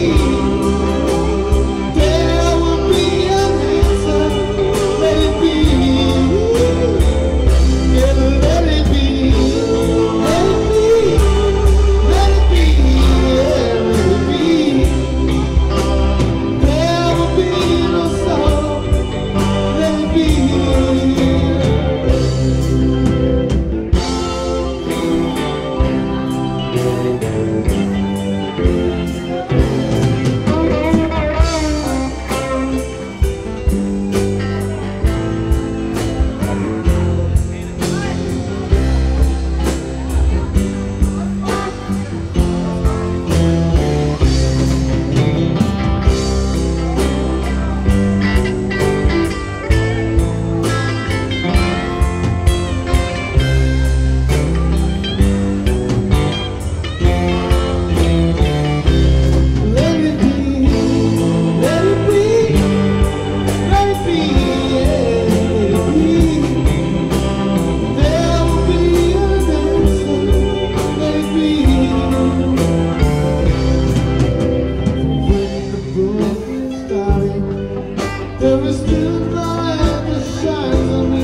see. skin that shines on me.